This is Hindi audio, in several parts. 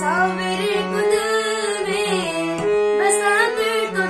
सा मेरे दिल में बसा तो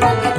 Thank you.